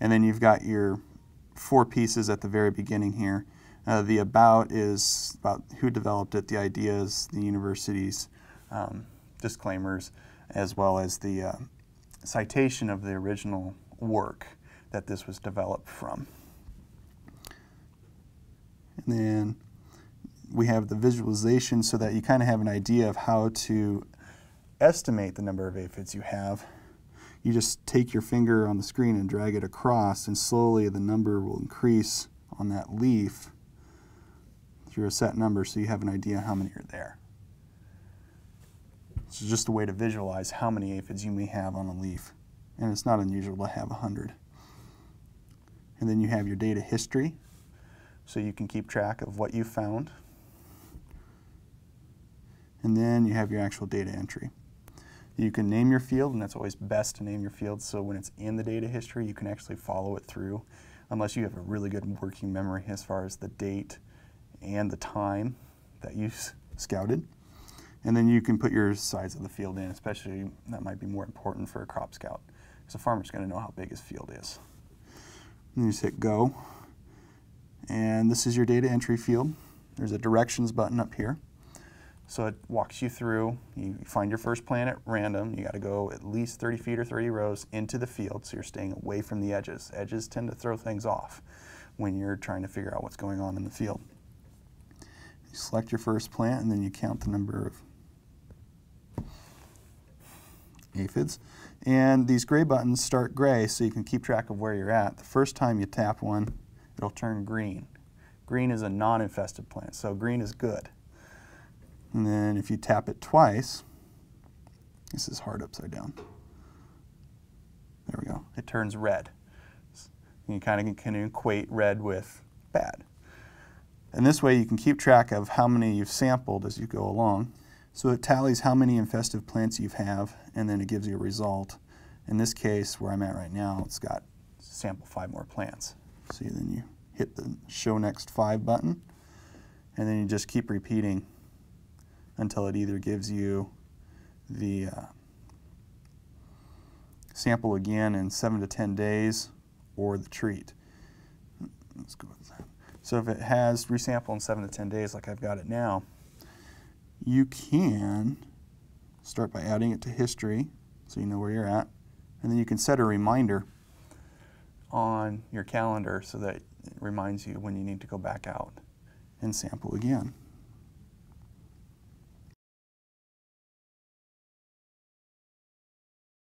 And then you've got your four pieces at the very beginning here. Uh, the about is about who developed it, the ideas, the university's um, disclaimers, as well as the uh, citation of the original work that this was developed from. And then we have the visualization so that you kind of have an idea of how to estimate the number of aphids you have. You just take your finger on the screen and drag it across and slowly the number will increase on that leaf through a set number so you have an idea how many are there. It's just a way to visualize how many aphids you may have on a leaf. And it's not unusual to have 100. And then you have your data history, so you can keep track of what you found. And then you have your actual data entry. You can name your field, and that's always best to name your field so when it's in the data history, you can actually follow it through, unless you have a really good working memory as far as the date and the time that you scouted. And then you can put your size of the field in, especially that might be more important for a crop scout, because a farmer's going to know how big his field is. And you just hit go. And this is your data entry field. There's a directions button up here. So it walks you through, you find your first plant at random, you got to go at least 30 feet or 30 rows into the field so you're staying away from the edges. Edges tend to throw things off when you're trying to figure out what's going on in the field. You select your first plant and then you count the number of aphids. And these gray buttons start gray so you can keep track of where you're at. The first time you tap one, it'll turn green. Green is a non-infested plant, so green is good. And then if you tap it twice, this is hard upside down. There we go. It turns red. You kind of can equate red with bad. And this way you can keep track of how many you've sampled as you go along. So it tallies how many infested plants you have, and then it gives you a result. In this case, where I'm at right now, it's got sample five more plants. See, then you hit the show next five button, and then you just keep repeating until it either gives you the uh, sample again in seven to 10 days or the treat. Let's go with that. So if it has resample in seven to 10 days like I've got it now, you can start by adding it to history so you know where you're at. And then you can set a reminder on your calendar so that it reminds you when you need to go back out and sample again.